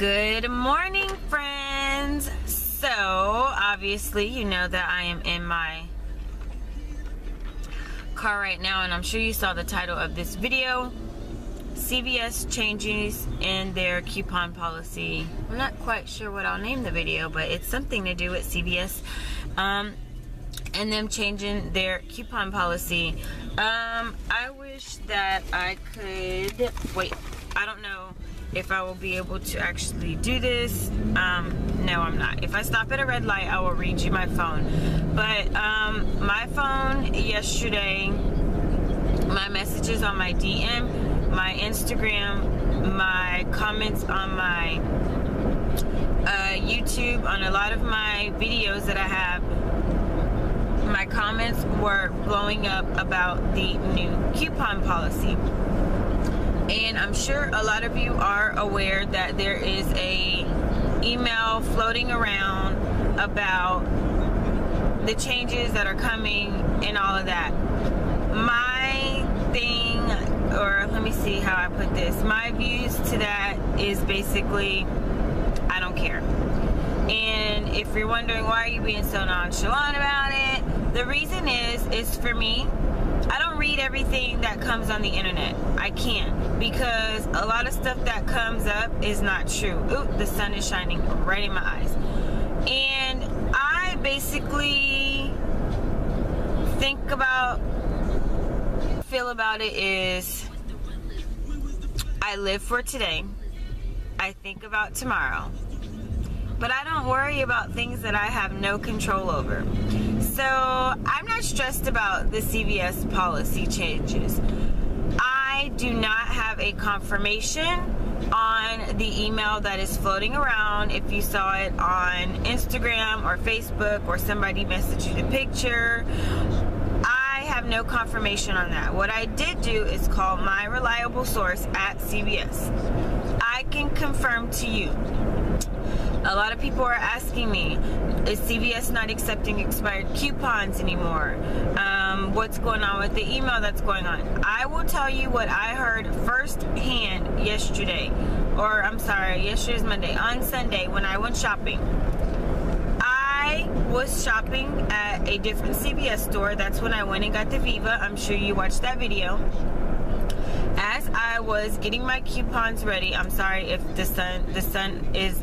Good morning, friends. So, obviously, you know that I am in my car right now, and I'm sure you saw the title of this video. CVS changes in their coupon policy. I'm not quite sure what I'll name the video, but it's something to do with CVS. Um, and them changing their coupon policy. Um, I wish that I could, wait, I don't know if I will be able to actually do this. Um, no, I'm not. If I stop at a red light, I will read you my phone. But um, my phone yesterday, my messages on my DM, my Instagram, my comments on my uh, YouTube, on a lot of my videos that I have, my comments were blowing up about the new coupon policy and I'm sure a lot of you are aware that there is a email floating around about the changes that are coming and all of that. My thing, or let me see how I put this. My views to that is basically, I don't care. And if you're wondering why are you being so nonchalant about it, the reason is, is for me, I don't read everything that comes on the internet. I can't because a lot of stuff that comes up is not true. Ooh, the sun is shining right in my eyes. And I basically think about, feel about it is I live for today. I think about tomorrow. But I don't worry about things that I have no control over. So I'm not stressed about the CVS policy changes. I do not have a confirmation on the email that is floating around. If you saw it on Instagram or Facebook or somebody messaged you the picture, I have no confirmation on that. What I did do is call my reliable source at CVS. I can confirm to you a lot of people are asking me, is CVS not accepting expired coupons anymore? Um, what's going on with the email that's going on? I will tell you what I heard firsthand yesterday, or I'm sorry, yesterday's Monday, on Sunday when I went shopping. I was shopping at a different CVS store. That's when I went and got the Viva. I'm sure you watched that video as I was getting my coupons ready, I'm sorry if the sun the sun is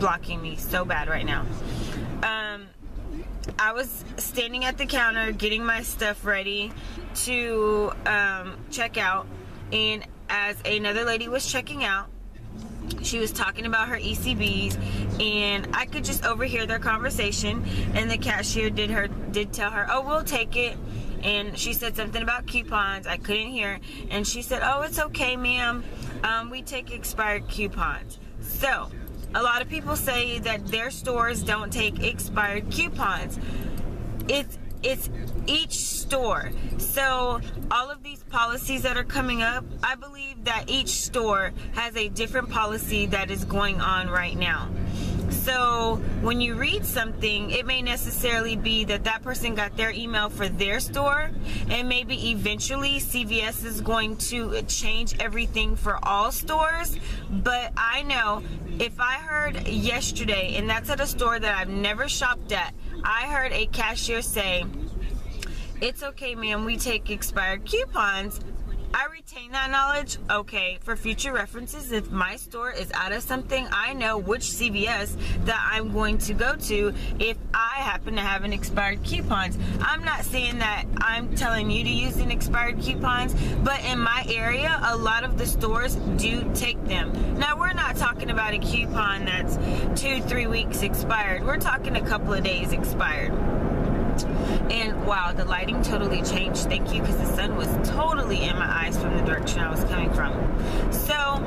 blocking me so bad right now. Um, I was standing at the counter getting my stuff ready to um, check out, and as another lady was checking out, she was talking about her ECBs and I could just overhear their conversation. And the cashier did her did tell her oh we'll take it. And she said something about coupons. I couldn't hear. And she said oh it's okay ma'am. Um, we take expired coupons. So a lot of people say that their stores don't take expired coupons. It's it's each store. So all of these policies that are coming up, I believe that each store has a different policy that is going on right now. So when you read something, it may necessarily be that that person got their email for their store, and maybe eventually CVS is going to change everything for all stores. But I know if I heard yesterday, and that's at a store that I've never shopped at, I heard a cashier say, it's okay, ma'am, we take expired coupons I retain that knowledge, okay, for future references. If my store is out of something, I know which CVS that I'm going to go to if I happen to have an expired coupons. I'm not saying that I'm telling you to use an expired coupons, but in my area, a lot of the stores do take them. Now, we're not talking about a coupon that's two, three weeks expired. We're talking a couple of days expired. And wow, the lighting totally changed. Thank you, because the sun was totally in my eyes from the direction I was coming from. So,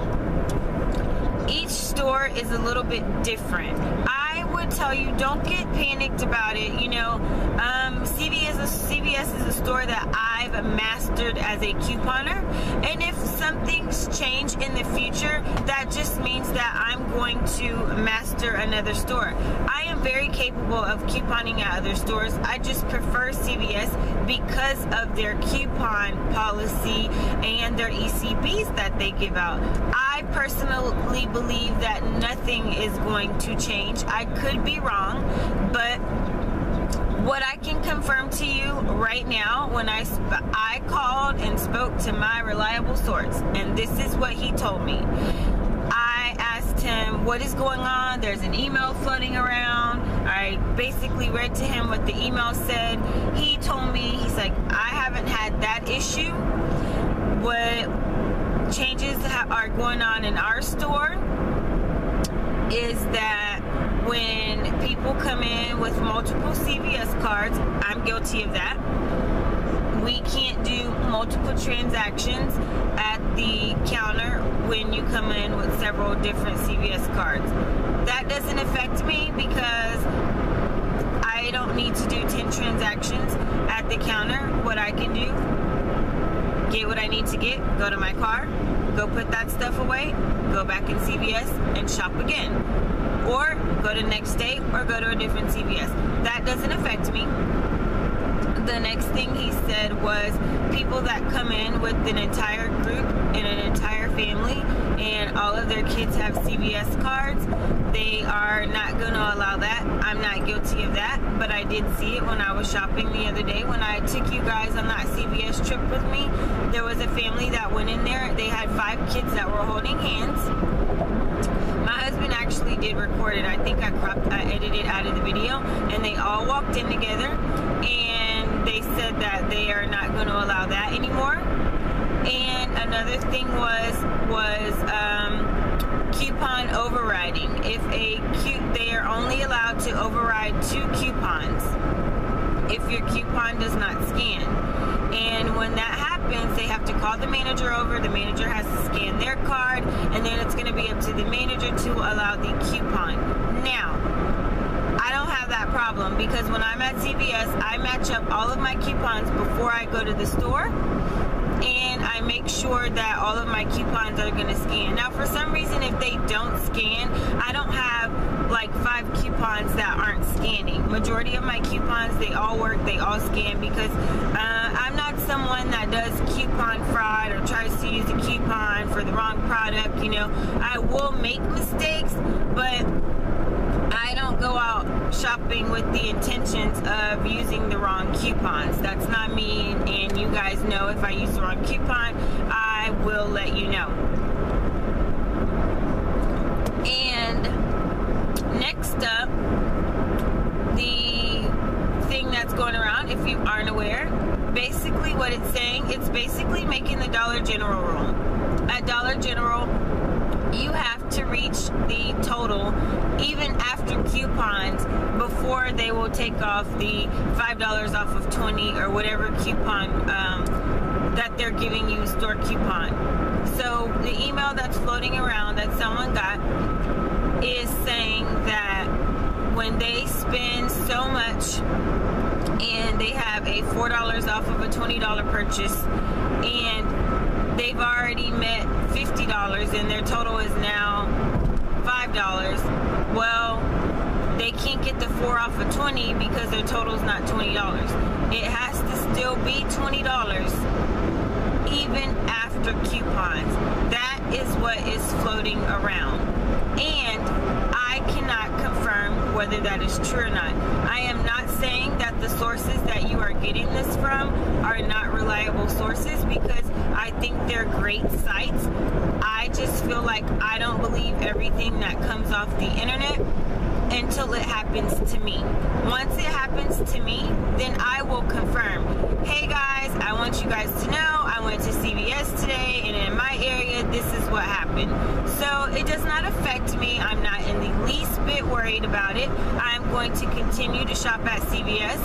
each store is a little bit different. I would tell you, don't get panicked about it. You know, um, CVS, is a, CVS is a store that I've mastered as a couponer. And if something's change in the future, that just means that I'm going to master another store. I am very capable of couponing at other stores. I just prefer CVS because of their coupon policy and their ECBs that they give out. I I personally believe that nothing is going to change. I could be wrong, but what I can confirm to you right now, when I I called and spoke to my reliable source, and this is what he told me. I asked him what is going on. There's an email floating around. I basically read to him what the email said. He told me he's like I haven't had that issue. What changes that are going on in our store is that when people come in with multiple CVS cards, I'm guilty of that. We can't do multiple transactions at the counter when you come in with several different CVS cards. That doesn't affect me because I don't need to do 10 transactions at the counter. What I can do, get what I need to get, go to my car, go put that stuff away, go back in CVS and shop again or go to next day or go to a different CVS. That doesn't affect me. The next thing he said was people that come in with an entire group and an entire family and all of their kids have CVS cards, they are not going to allow that. I'm not guilty of that, but I did see it when I was shopping the other day. When I took you guys on that CVS trip with me, there was a family that went in there. They had five kids that were holding hands my husband actually did record it. I think I cropped, I edited out of the video, and they all walked in together, and they said that they are not going to allow that anymore. And another thing was was um, coupon overriding. If a cu- they are only allowed to override two coupons if your coupon does not scan. And when that happens, they have to call the manager over. The manager has to scan their card, and then it's going to be up to the manager to allow the coupon. Now, I don't have that problem because when I'm at CVS, I match up all of my coupons before I go to the store and I make sure that all of my coupons are going to scan. Now, for some reason, if they don't scan, I don't have like five coupons that aren't scanning. Majority of my coupons, they all work, they all scan because uh, I'm not someone that does coupon fraud or tries to use a coupon for the wrong product. You know, I will make mistakes, but I don't go out shopping with the intentions of using the wrong coupons. That's not me, and you guys know if I use the wrong coupon, I will let you know. And next up, the thing that's going around, if you aren't aware, basically what it's saying, it's basically making the Dollar General rule. At Dollar General, you have to reach the total even after coupons before they will take off the $5 off of 20 or whatever coupon um, that they're giving you store coupon. So the email that's floating around that someone got is saying that when they spend so much and they have a $4 off of a $20 purchase and they've already met $50 and their total is now $5, well, they can't get the 4 off of 20 because their total is not $20. It has to still be $20 even after coupons. That is what is floating around. And I cannot confirm whether that is true or not. I am not saying that the sources that you are getting this from are not reliable sources because I think they're great sites. I just feel like I don't believe everything that comes off the internet until it happens to me. Once it happens to me, then I will confirm. Hey guys, I want you guys to know I went to CVS today and in my area this is what happened. So it does not affect me. I'm not in the least bit worried about it. I'm going to continue to shop at CVS.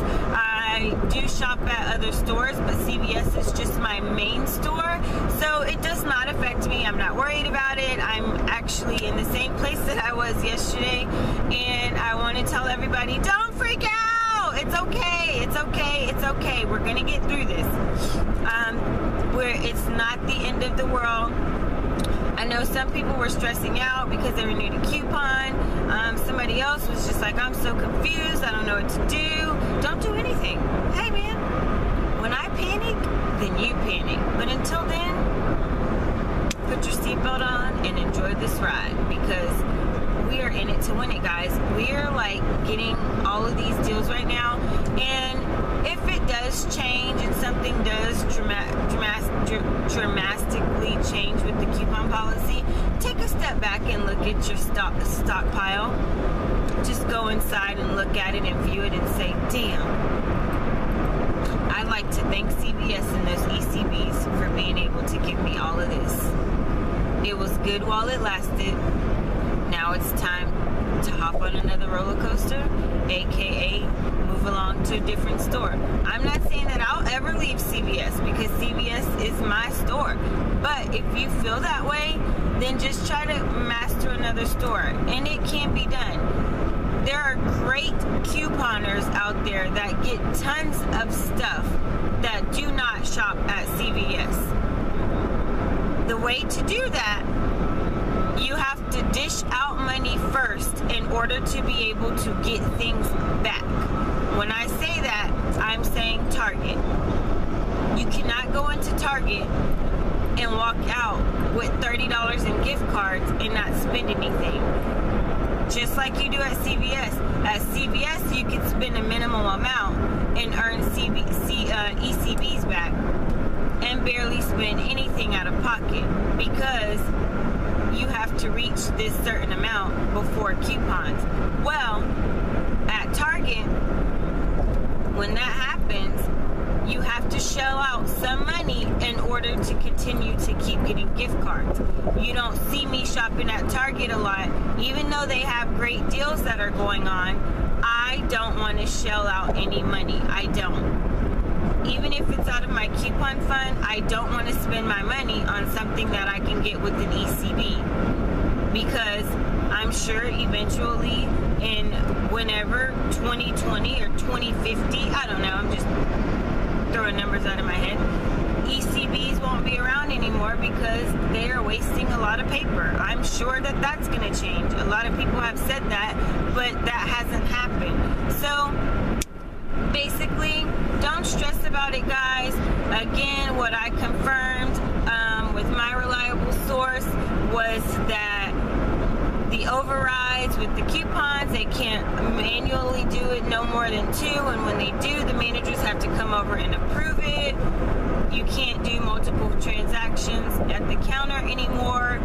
I do shop at other stores, but CVS is just my main store. So it does not affect me. I'm not worried about it. I'm actually in the same place that I was yesterday. And I want to tell everybody, don't freak out. It's okay. It's okay. It's okay. We're going to get through this. Um, where it's not the end of the world. Know some people were stressing out because they were new to coupon. Um, somebody else was just like, I'm so confused. I don't know what to do. Don't do anything. Hey, man, when I panic, then you panic. But until then, put your seatbelt on and enjoy this ride because we are in it to win it, guys. We are like getting all of these deals right now, and if it does change and something does dramatic, dramatically change with the coupon policy, take a step look your stock stockpile. Just go inside and look at it and view it and say, damn. I'd like to thank CVS and those ECBs for being able to give me all of this. It was good while it lasted now it's time to hop on another roller coaster, aka move along to a different store. I'm not saying that I'll ever leave CVS because CVS is my store. But if you feel that way, then just try to master another store. And it can be done. There are great couponers out there that get tons of stuff that do not shop at CVS. The way to do that you have to dish out money first in order to be able to get things back. When I say that, I'm saying Target. You cannot go into Target and walk out with $30 in gift cards and not spend anything. Just like you do at CVS. At CVS, you can spend a minimum amount and earn CB, C, uh, ECBs back and barely spend anything out of pocket because you have to reach this certain amount before coupons. Well, at Target, when that happens, you have to shell out some money in order to continue to keep getting gift cards. You don't see me shopping at Target a lot, even though they have great deals that are going on. I don't want to shell out any money. I don't even if it's out of I don't want to spend my money on something that I can get with an ECB because I'm sure eventually in whenever 2020 or 2050, I don't know, I'm just throwing numbers out of my head. ECBs won't be around anymore because they are wasting a lot of paper. I'm sure that that's going to change. A lot of people have said that, but that hasn't happened. So basically, don't stress about it, guys. Again, what I confirmed um, with my reliable source was that the overrides with the coupons, they can't manually do it no more than two. And when they do, the managers have to come over and approve it. You can't do multiple transactions at the counter anymore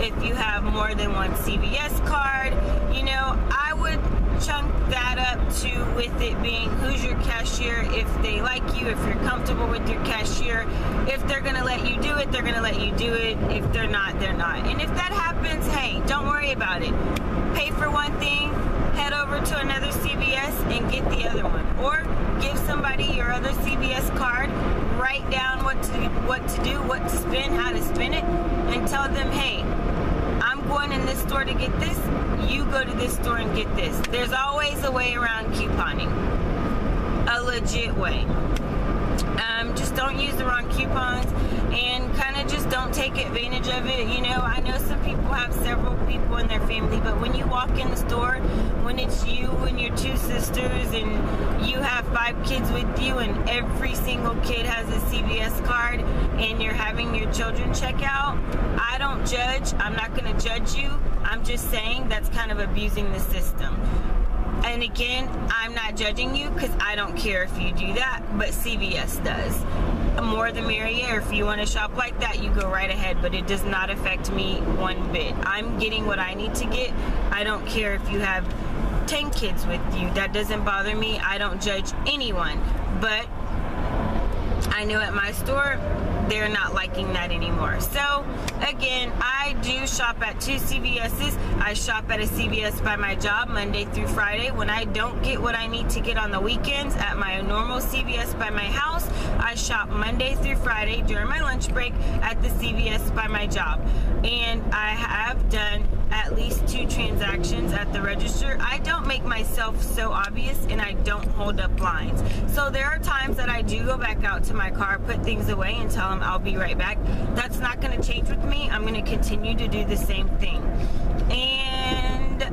if you have more than one CVS card. You know, I would chunk that up to with it being who's your cashier, if they like you, if you're comfortable with your cashier. If they're going to let you do it, they're going to let you do it. If they're not, they're not. And if that happens, hey, don't worry about it. Pay for one thing, head over to another CVS and get the other one. Or give somebody your other CVS card, write down what to what to do, what to spend, how to spend it, and tell them, hey, going in this store to get this, you go to this store and get this. There's always a way around couponing, a legit way. Don't use the wrong coupons and kind of just don't take advantage of it. You know, I know some people have several people in their family, but when you walk in the store, when it's you and your two sisters and you have five kids with you and every single kid has a CVS card and you're having your children check out, I don't judge. I'm not going to judge you. I'm just saying that's kind of abusing the system. And again, I'm not judging you because I don't care if you do that, but CVS does. More the merrier. If you want to shop like that, you go right ahead, but it does not affect me one bit. I'm getting what I need to get. I don't care if you have 10 kids with you. That doesn't bother me. I don't judge anyone. But I know at my store, they're not liking that anymore. So again, I do shop at two CVS's. I shop at a CVS by my job Monday through Friday. When I don't get what I need to get on the weekends at my normal CVS by my house, I shop Monday through Friday during my lunch break at the CVS by my job. And I have done at least two transactions at the register. I don't make myself so obvious and I don't hold up lines. So there are times that I do go back out to my car, put things away and tell them I'll be right back. That's not going to change with me. I'm going to continue to do the same thing. And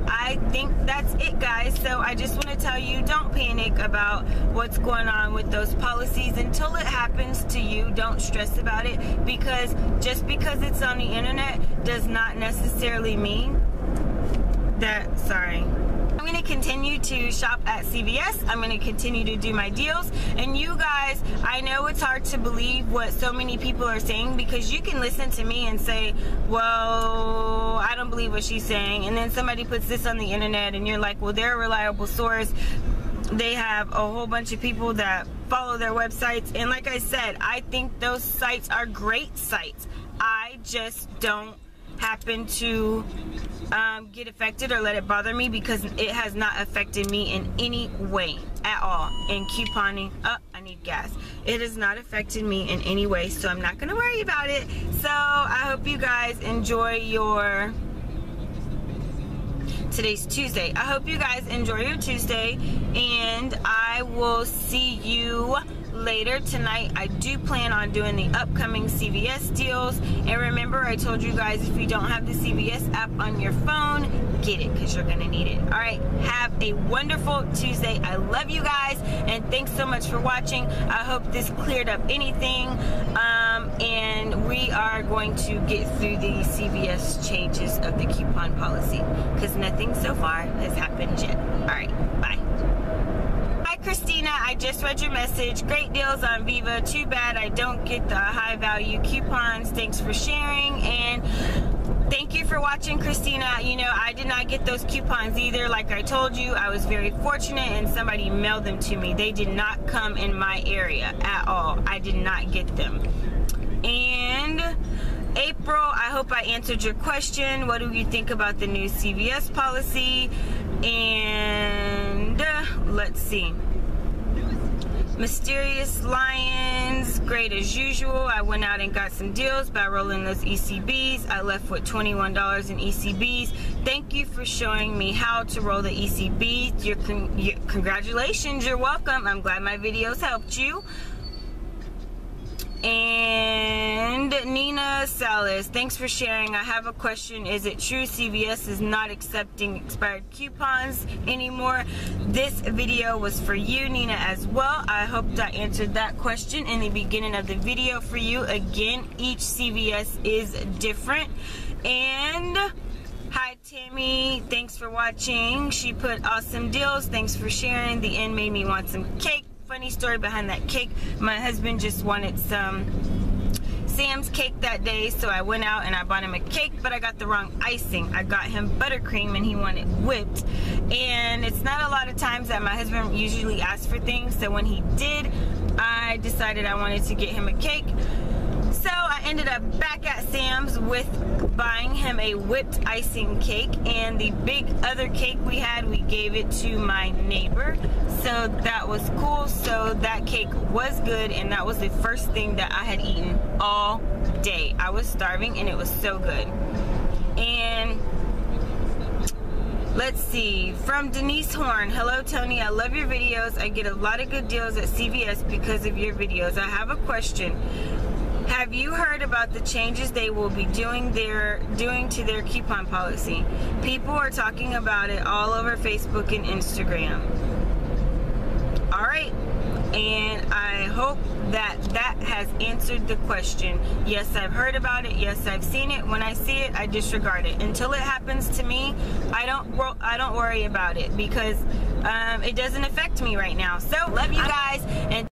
I think that's it guys. So I just want to tell you, don't panic about what's going on with those policies until it happens to you. Don't stress about it because just because it's on the internet does not necessarily mean that, sorry, I'm to continue to shop at CVS. I'm going to continue to do my deals. And you guys, I know it's hard to believe what so many people are saying because you can listen to me and say, well, I don't believe what she's saying. And then somebody puts this on the internet and you're like, well, they're a reliable source. They have a whole bunch of people that follow their websites. And like I said, I think those sites are great sites. I just don't happen to um, get affected or let it bother me because it has not affected me in any way at all. In couponing oh I need gas. It has not affected me in any way so I'm not gonna worry about it. So I hope you guys enjoy your today's Tuesday. I hope you guys enjoy your Tuesday and I will see you later tonight I do plan on doing the upcoming CVS deals. And remember I told you guys if you don't have the CVS app on your phone get it because you're gonna need it. All right have a wonderful Tuesday. I love you guys and thanks so much for watching. I hope this cleared up anything um, and we are going to get through the CVS changes of the coupon policy because nothing so far has happened yet. All right bye Christina, I just read your message. Great deals on Viva. Too bad I don't get the high value coupons. Thanks for sharing. And thank you for watching, Christina. You know, I did not get those coupons either. Like I told you, I was very fortunate and somebody mailed them to me. They did not come in my area at all. I did not get them. And April, I hope I answered your question. What do you think about the new CVS policy? And uh, let's see. Mysterious Lions, great as usual. I went out and got some deals by rolling those ECBs. I left with $21 in ECBs. Thank you for showing me how to roll the ECBs. Your, con your, congratulations, you're welcome. I'm glad my videos helped you. And Nina Salas, thanks for sharing. I have a question. Is it true CVS is not accepting expired coupons anymore? This video was for you, Nina, as well. I hope I answered that question in the beginning of the video for you. Again, each CVS is different. And Hi Tammy, thanks for watching. She put awesome deals. Thanks for sharing. The end made me want some cake funny story behind that cake. My husband just wanted some Sam's cake that day, so I went out and I bought him a cake, but I got the wrong icing. I got him buttercream and he wanted whipped. And it's not a lot of times that my husband usually asks for things, so when he did, I decided I wanted to get him a cake. So I ended up back at Sam's with buying him a whipped icing cake and the big other cake we had, we gave it to my neighbor. So that was cool. So that cake was good and that was the first thing that I had eaten all day. I was starving and it was so good. And Let's see. From Denise Horn. Hello, Toni. I love your videos. I get a lot of good deals at CVS because of your videos. I have a question. Have you heard about the changes they will be doing their doing to their coupon policy? People are talking about it all over Facebook and Instagram. All right. And I hope that that has answered the question. Yes, I've heard about it. Yes, I've seen it. When I see it, I disregard it. Until it happens to me, I don't I don't worry about it because um, it doesn't affect me right now. So, love you guys and